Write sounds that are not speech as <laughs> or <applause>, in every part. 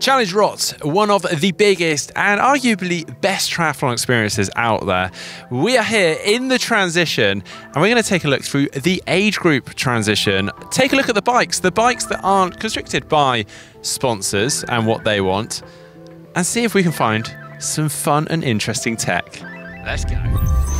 Challenge Roth, one of the biggest and arguably best triathlon experiences out there. We are here in the transition and we're going to take a look through the age group transition. Take a look at the bikes, the bikes that aren't constricted by sponsors and what they want, and see if we can find some fun and interesting tech. Let's go.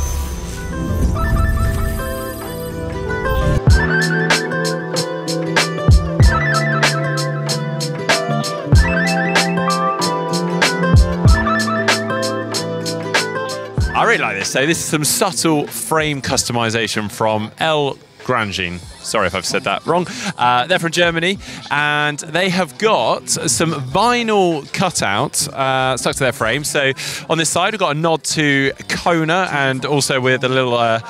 This. So this is some subtle frame customization from L. Grangin. Sorry if I've said that wrong. Uh, they're from Germany, and they have got some vinyl cutout uh, stuck to their frame. So on this side, we've got a nod to Kona, and also with a little. Uh,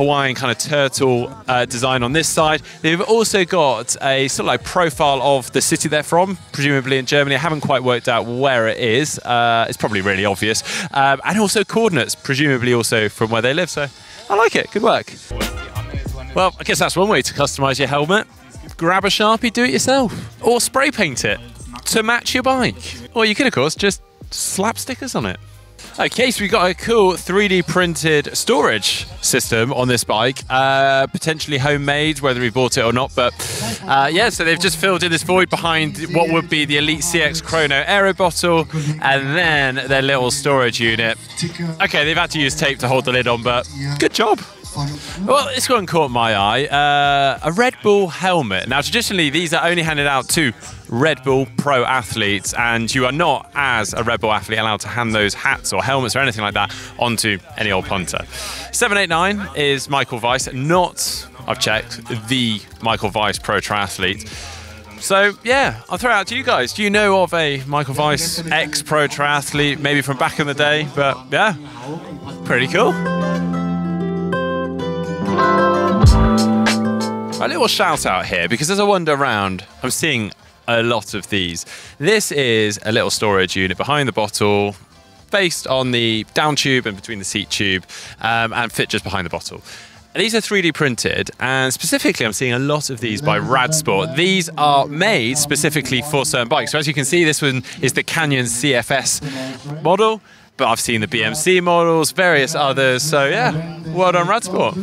Hawaiian kind of turtle uh, design on this side. They've also got a sort of like profile of the city they're from, presumably in Germany. I haven't quite worked out where it is. Uh, it's probably really obvious. Um, and also coordinates, presumably also from where they live. So I like it. Good work. Well, I guess that's one way to customize your helmet. Grab a Sharpie, do it yourself, or spray paint it to match your bike. Or you can, of course, just slap stickers on it. Okay, so we've got a cool 3D printed storage system on this bike, uh, potentially homemade, whether we bought it or not. But uh, yeah, so they've just filled in this void behind what would be the Elite CX Crono Aero bottle and then their little storage unit. Okay, they've had to use tape to hold the lid on, but good job. Well, this one caught my eye. Uh, a Red Bull helmet. Now, traditionally, these are only handed out to Red Bull pro athletes, and you are not, as a Red Bull athlete, allowed to hand those hats or helmets or anything like that onto any old punter. 789 is Michael Weiss, not, I've checked, the Michael Weiss pro triathlete. So yeah, I'll throw it out to you guys. Do you know of a Michael Weiss ex pro triathlete, maybe from back in the day? But yeah, pretty cool. A little shout out here because as I wander around, I'm seeing a lot of these. This is a little storage unit behind the bottle, based on the down tube and between the seat tube, um, and fit just behind the bottle. These are 3D printed, and specifically, I'm seeing a lot of these by Radsport. These are made specifically for certain bikes. So, as you can see, this one is the Canyon CFS model but I've seen the BMC models, various others. So yeah, well done, Radsport.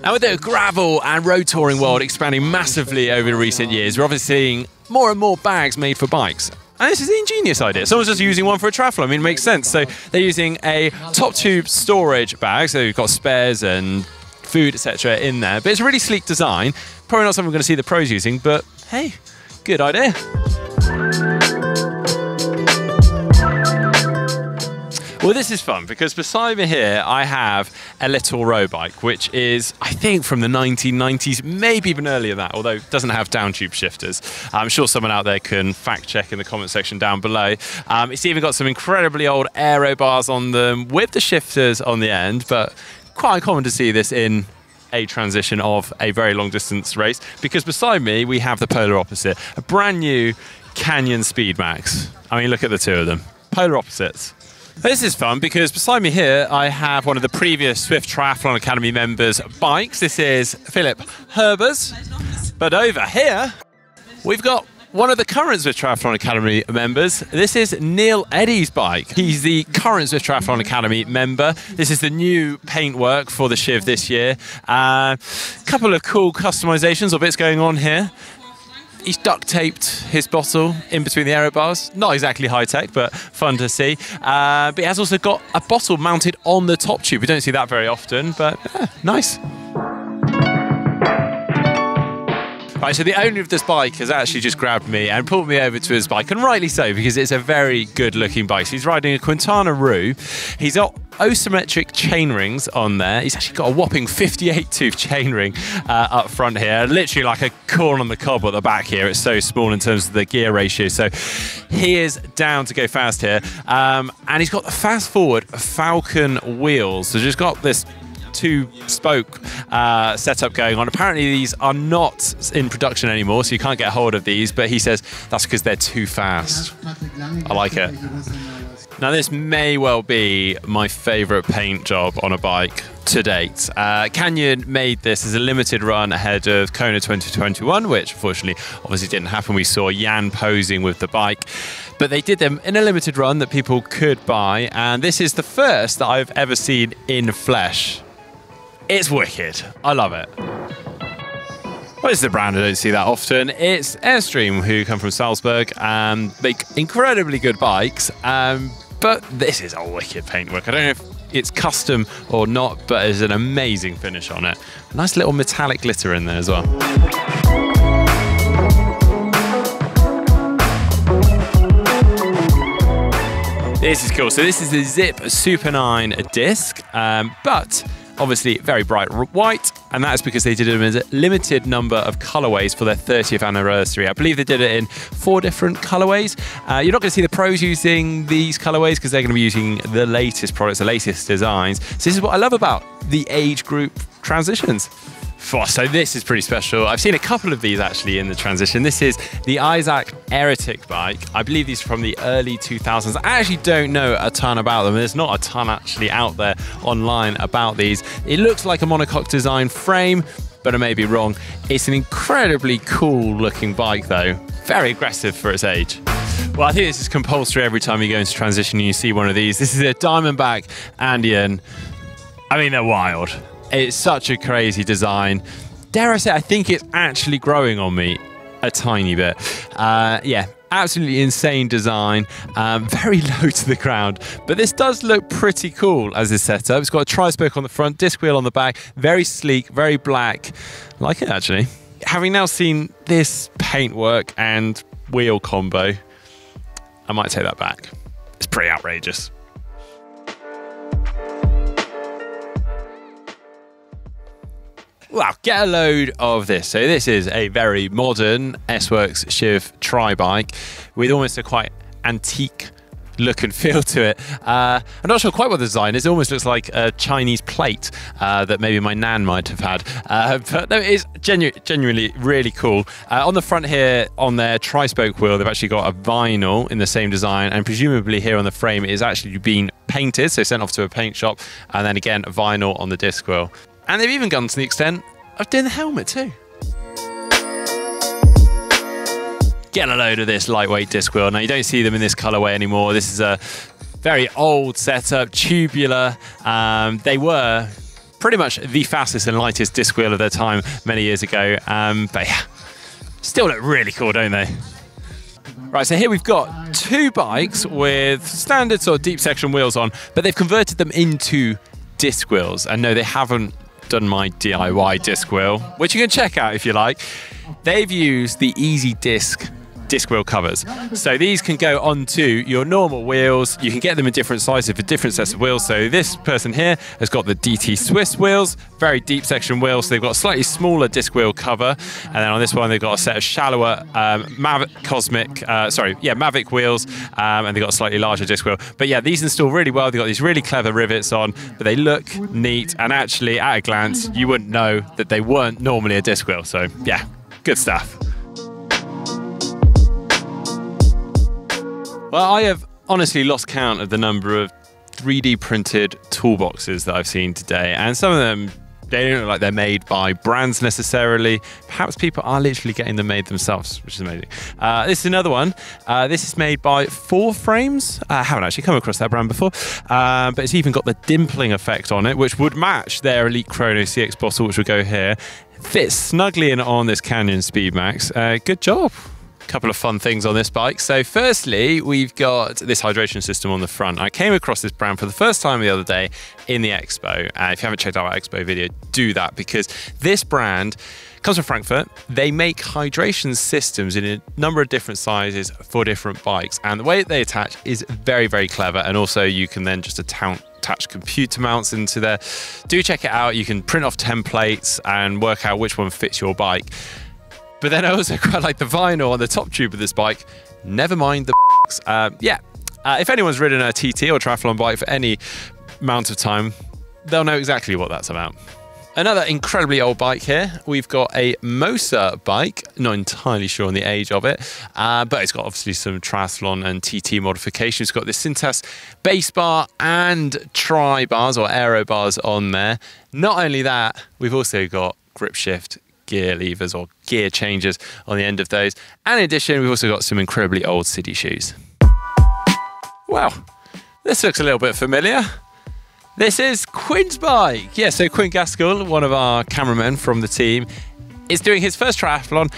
Now with the gravel and road touring world expanding massively over the recent years, we're obviously seeing more and more bags made for bikes. And this is an ingenious idea. Someone's just using one for a triathlon. I mean, it makes sense. So they're using a top tube storage bag. So you've got spares and food, etc., in there. But it's a really sleek design. Probably not something we're going to see the pros using, but hey, good idea. Well, this is fun because beside me here I have a little road bike, which is, I think, from the 1990s, maybe even earlier than that, although it doesn't have down tube shifters. I'm sure someone out there can fact check in the comment section down below. Um, it's even got some incredibly old aero bars on them with the shifters on the end, but quite uncommon to see this in a transition of a very long distance race because beside me we have the polar opposite, a brand new Canyon Speedmax. I mean, look at the two of them, polar opposites. This is fun because beside me here I have one of the previous Swift Triathlon Academy members' bikes. This is Philip Herbers. But over here we've got one of the current Swift Triathlon Academy members. This is Neil Eddy's bike. He's the current Swift Triathlon Academy member. This is the new paintwork for the Shiv this year. A uh, couple of cool customizations or bits going on here he's duct taped his bottle in between the aero bars. Not exactly high tech, but fun to see. Uh, but he has also got a bottle mounted on the top tube. We don't see that very often, but yeah, nice. Right, so the owner of this bike has actually just grabbed me and pulled me over to his bike, and rightly so, because it's a very good looking bike. So he's riding a Quintana Roo. He's got Osymetric chain rings on there. He's actually got a whopping 58 tooth chain ring uh, up front here, literally like a corn on the cob at the back here. It's so small in terms of the gear ratio. So he is down to go fast here. Um, and he's got the fast forward Falcon wheels. So just got this two spoke uh, setup going on. Apparently, these are not in production anymore, so you can't get hold of these. But he says that's because they're too fast. I like it. Now, this may well be my favourite paint job on a bike to date. Uh, Canyon made this as a limited run ahead of Kona 2021, which unfortunately obviously didn't happen. We saw Jan posing with the bike, but they did them in a limited run that people could buy, and this is the first that I've ever seen in flesh. It's wicked. I love it. It's the brand I don't see that often. It's Airstreeem, who come from Salzburg and make incredibly good bikes. Um, but this is a wicked paintwork. I don't know if it's custom or not, but there's an amazing finish on it. Nice little metallic glitter in there as well. This is cool. So this is the Zipp Super 9 disc, um, but obviously very bright white, and that's because they did it in a limited number of colorways for their 30th anniversary. I believe they did it in four different colorways. Uh, you're not going to see the pros using these colorways because they're going to be using the latest products, the latest designs. So this is what I love about the age group transitions. So this is pretty special. I've seen a couple of these actually in the transition. This is the Isaac Eretic bike. I believe these are from the early 2000s. I actually don't know a ton about them. There's not a ton actually out there online about these. It looks like a monocoque design frame, but I may be wrong. It's an incredibly cool looking bike though. Very aggressive for its age. Well, I think this is compulsory every time you go into transition and you see one of these. This is a Diamondback Andean. I mean, they're wild. It's such a crazy design. Dare I say, I think it's actually growing on me a tiny bit. Uh, yeah, absolutely insane design, um, <laughs> very low to the ground. But this does look pretty cool as a setup. It's got a tri-spoke on the front, disc wheel on the back, very sleek, very black. I like it actually. Having now seen this paintwork and wheel combo, I might take that back. It's pretty outrageous. Wow, get a load of this. So this is a very modern S-Works Shiv tri-bike with almost a quite antique look and feel to it. Uh, I'm not sure quite what the design is. It almost looks like a Chinese plate uh, that maybe my nan might have had. Uh, but no, it is genu genuinely really cool. Uh, on the front here, on their tri-spoke wheel, they've actually got a vinyl in the same design, and presumably here on the frame, it is actually been painted, so sent off to a paint shop, and then again, vinyl on the disc wheel. And they've even gone to the extent of doing the helmet too. Get a load of this lightweight disc wheel. Now you don't see them in this colorway anymore. This is a very old setup, tubular. Um, they were pretty much the fastest and lightest disc wheel of their time many years ago. Um, but yeah, still look really cool, don't they? Right, so here we've got two bikes with standard sort of deep section wheels on, but they've converted them into disc wheels. And no, they haven't done my DIY disc wheel, which you can check out if you like. They've used the Easy Disc disc wheel covers. So these can go onto your normal wheels. You can get them in different sizes for different sets of wheels. So this person here has got the DT Swiss wheels, very deep section wheels. So they've got a slightly smaller disc wheel cover. And then on this one, they've got a set of shallower um, Mavic Cosmic, uh, sorry, yeah, Mavic wheels. Um, and they've got a slightly larger disc wheel. But yeah, these install really well. They've got these really clever rivets on, but they look neat. And actually, at a glance, you wouldn't know that they weren't normally a disc wheel. So yeah, good stuff. Well, I have honestly lost count of the number of 3D printed toolboxes that I've seen today, and some of them they don't look like they're made by brands necessarily. Perhaps people are literally getting them made themselves, which is amazing. Uh, this is another one. Uh, this is made by Four Frames. Uh, I haven't actually come across that brand before, uh, but it's even got the dimpling effect on it, which would match their Elite Crono CX bottle, which would go here. Fits snugly in on this Canyon Speedmax. Uh, good job couple of fun things on this bike. So firstly, we've got this hydration system on the front. I came across this brand for the first time the other day in the expo. Uh, if you haven't checked out our expo video, do that because this brand comes from Frankfurt. They make hydration systems in a number of different sizes for different bikes. And the way they attach is very, very clever. And also you can then just attach attach computer mounts into there. Do check it out. You can print off templates and work out which one fits your bike. But then I also quite like the vinyl on the top tube of this bike. Never mind the uh, yeah. Uh, if anyone's ridden a TT or triathlon bike for any amount of time, they'll know exactly what that's about. Another incredibly old bike here. We've got a Moser bike, not entirely sure on the age of it, uh, but it's got obviously some triathlon and TT modifications. It's got the Syntace base bar and tri bars or aero bars on there. Not only that, we've also got grip shift gear levers or gear changes on the end of those. And in addition, we've also got some incredibly old city shoes. Wow, this looks a little bit familiar. This is Quinn's bike. Yeah, so Quinn Gaskell, one of our cameramen from the team, is doing his first triathlon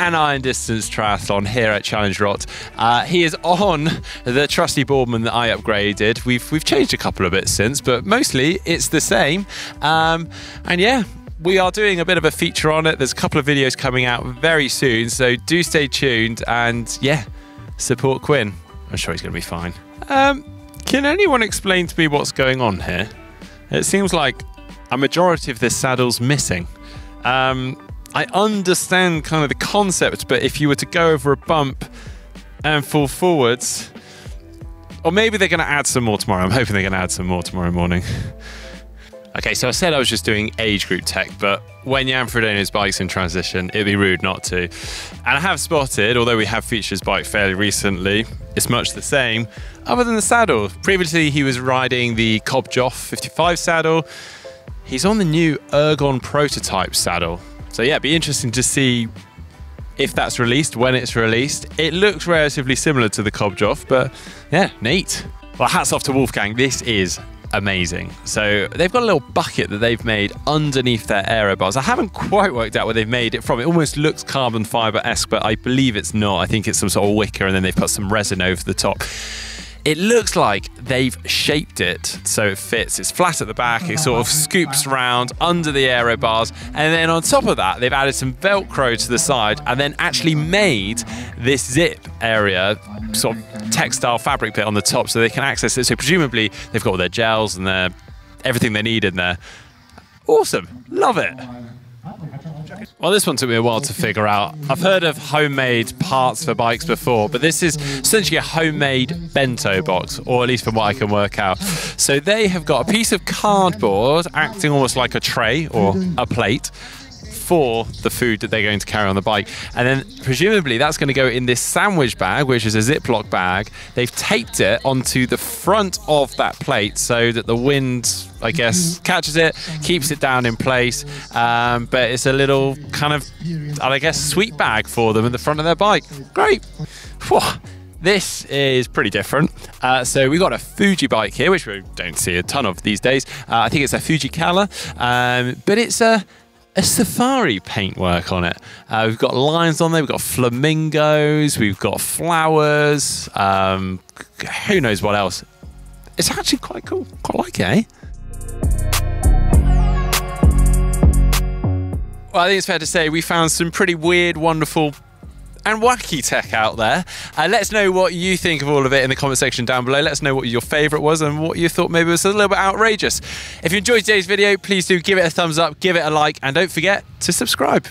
an iron distance triathlon here at Challenge Roth. Uh, he is on the trusty Boardman that I upgraded. We've we've changed a couple of bits since, but mostly it's the same. Um, and yeah, we are doing a bit of a feature on it. There's a couple of videos coming out very soon, so do stay tuned and yeah, support Quinn. I'm sure he's going to be fine. Um, can anyone explain to me what's going on here? It seems like a majority of this saddle's missing. Um, I understand kind of the concept, but if you were to go over a bump and fall forwards, or maybe they're going to add some more tomorrow. I'm hoping they're going to add some more tomorrow morning. Okay, so I said I was just doing age group tech, but when Jan Frodeno's bike's in transition, it'd be rude not to. And I have spotted, although we have featured his bike fairly recently, it's much the same, other than the saddle. Previously, he was riding the Cobb JOF 55 saddle. He's on the new Ergon prototype saddle. So yeah, it'd be interesting to see if that's released, when it's released. It looks relatively similar to the Cobb JOF, but yeah, neat. Well, hats off to Wolfgang. This is amazing. So they've got a little bucket that they've made underneath their aero bars. I haven't quite worked out where they've made it from. It almost looks carbon fiber esque, but I believe it's not. I think it's some sort of wicker, and then they've put some resin over the top. It looks like they've shaped it so it fits. It's flat at the back, it sort of scoops round under the aero bars, and then on top of that, they've added some Velcro to the side and then actually made this zip area, sort of textile fabric bit on the top so they can access it. So presumably they've got all their gels and their everything they need in there. Awesome, love it. Well, this one took me a while to figure out. I've heard of homemade parts for bikes before, but this is essentially a homemade bento box, or at least from what I can work out. So they have got a piece of cardboard acting almost like a tray or a plate for the food that they're going to carry on the bike. And then presumably that's going to go in this sandwich bag, which is a Ziploc bag. They've taped it onto the front of that plate so that the wind, I guess, catches it, keeps it down in place. Um, but it's a little kind of, I guess, sweet bag for them in the front of their bike. Great. Whew. This is pretty different. Uh, so we've got a Fuji bike here, which we don't see a ton of these days. Uh, I think it's a Fuji Kala, um, but it's a a safari paintwork on it. Uh, we've got lions on there, we've got flamingos, we've got flowers, um, who knows what else. It's actually quite cool. Quite like it, eh? Well, I think it's fair to say we found some pretty weird, wonderful and wacky tech out there. Uh, let us know what you think of all of it in the comment section down below. Let us know what your favourite was and what you thought maybe was a little bit outrageous. If you enjoyed today's video, please do give it a thumbs up, give it a like, and don't forget to subscribe.